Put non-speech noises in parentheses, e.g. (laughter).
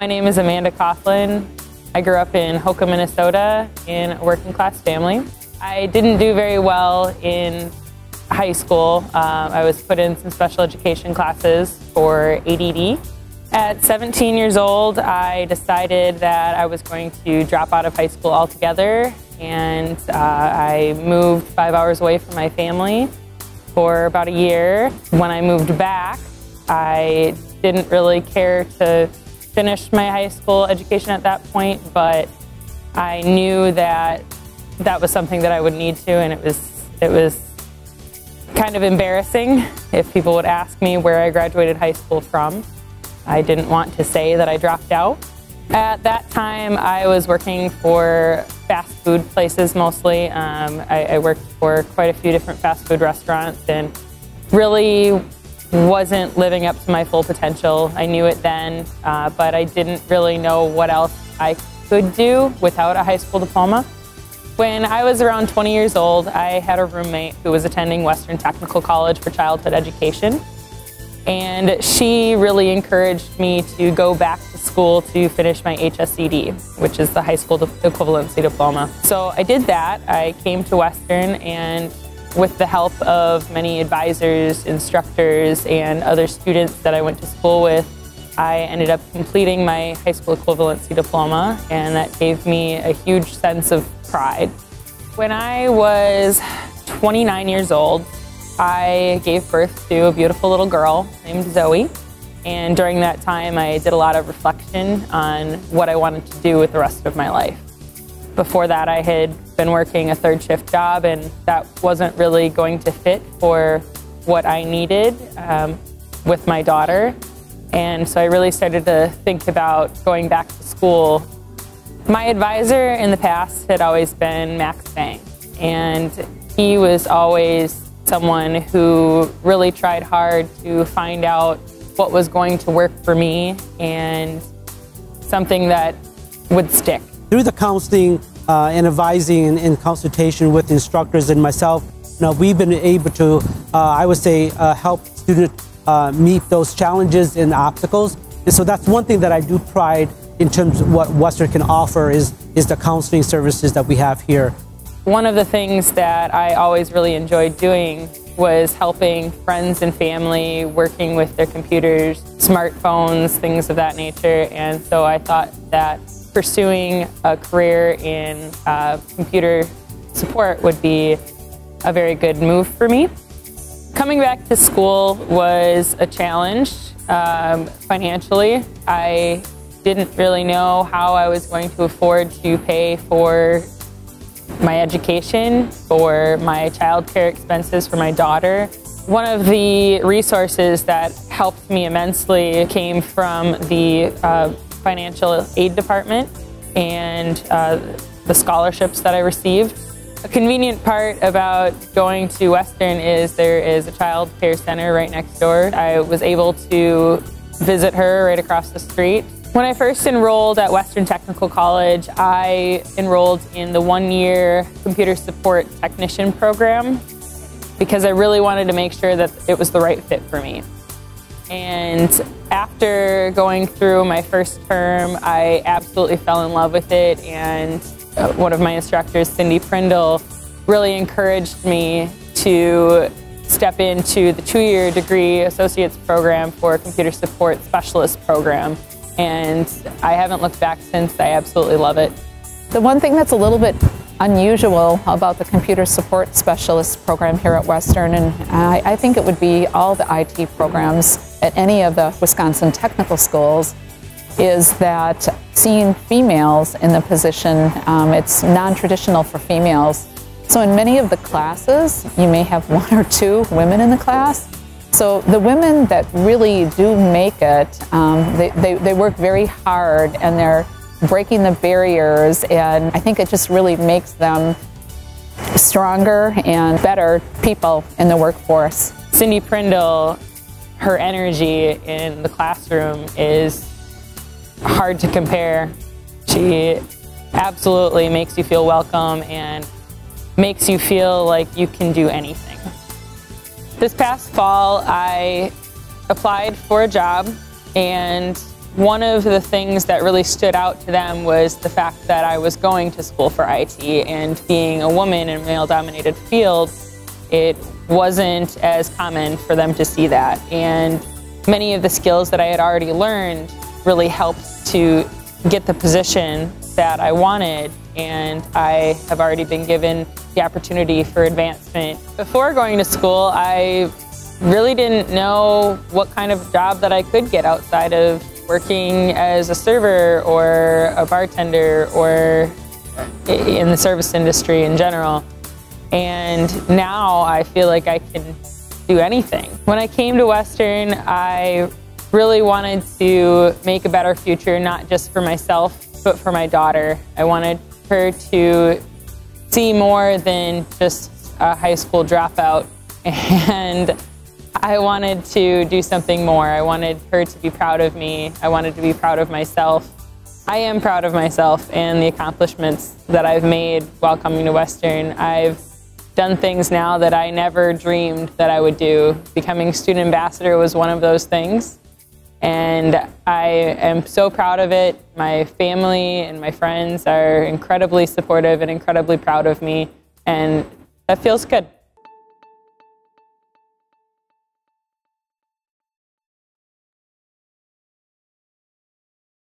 My name is Amanda Coughlin. I grew up in Hokah, Minnesota in a working class family. I didn't do very well in high school. Um, I was put in some special education classes for ADD. At 17 years old, I decided that I was going to drop out of high school altogether and uh, I moved five hours away from my family for about a year. When I moved back, I didn't really care to finish my high school education at that point, but I knew that that was something that I would need to, and it was it was kind of embarrassing if people would ask me where I graduated high school from. I didn't want to say that I dropped out. At that time, I was working for fast food places mostly. Um, I, I worked for quite a few different fast food restaurants and really wasn't living up to my full potential. I knew it then, uh, but I didn't really know what else I could do without a high school diploma. When I was around 20 years old, I had a roommate who was attending Western Technical College for childhood education. And she really encouraged me to go back to school to finish my HSED, which is the high school equivalency diploma. So I did that. I came to Western and with the help of many advisors, instructors, and other students that I went to school with, I ended up completing my high school equivalency diploma, and that gave me a huge sense of pride. When I was 29 years old, I gave birth to a beautiful little girl named Zoe. And during that time, I did a lot of reflection on what I wanted to do with the rest of my life. Before that, I had been working a third shift job, and that wasn't really going to fit for what I needed um, with my daughter. And so I really started to think about going back to school. My advisor in the past had always been Max Bang, and he was always someone who really tried hard to find out what was going to work for me and something that would stick. Through the counseling uh, and advising and, and, consultation with instructors and myself, you know, we've been able to, uh, I would say, uh, help students uh, meet those challenges and obstacles. And so that's one thing that I do pride in terms of what Western can offer is, is the counseling services that we have here. One of the things that I always really enjoyed doing was helping friends and family working with their computers, smartphones, things of that nature. And so I thought that pursuing a career in uh, computer support would be a very good move for me. Coming back to school was a challenge um, financially. I didn't really know how I was going to afford to pay for my education, for my childcare expenses for my daughter. One of the resources that helped me immensely came from the uh, financial aid department and uh, the scholarships that I received. A convenient part about going to Western is there is a child care center right next door. I was able to visit her right across the street when I first enrolled at Western Technical College, I enrolled in the one-year computer support technician program because I really wanted to make sure that it was the right fit for me. And after going through my first term, I absolutely fell in love with it. And uh, one of my instructors, Cindy Prindle, really encouraged me to step into the two-year degree associate's program for computer support specialist program and I haven't looked back since. I absolutely love it. The one thing that's a little bit unusual about the computer support specialist program here at Western, and I, I think it would be all the IT programs at any of the Wisconsin technical schools, is that seeing females in the position, um, it's non-traditional for females. So in many of the classes, you may have (laughs) one or two women in the class, so the women that really do make it, um, they, they, they work very hard and they're breaking the barriers and I think it just really makes them stronger and better people in the workforce. Cindy Prindle, her energy in the classroom is hard to compare. She absolutely makes you feel welcome and makes you feel like you can do anything. This past fall, I applied for a job and one of the things that really stood out to them was the fact that I was going to school for IT and being a woman in a male dominated field, it wasn't as common for them to see that. And many of the skills that I had already learned really helped to get the position that I wanted and I have already been given the opportunity for advancement. Before going to school, I really didn't know what kind of job that I could get outside of working as a server or a bartender or in the service industry in general. And now I feel like I can do anything. When I came to Western, I really wanted to make a better future, not just for myself, but for my daughter. I wanted her to see more than just a high school dropout. (laughs) And I wanted to do something more. I wanted her to be proud of me. I wanted to be proud of myself. I am proud of myself and the accomplishments that I've made while coming to Western. I've done things now that I never dreamed that I would do. Becoming student ambassador was one of those things. And I am so proud of it. My family and my friends are incredibly supportive and incredibly proud of me. And that feels good.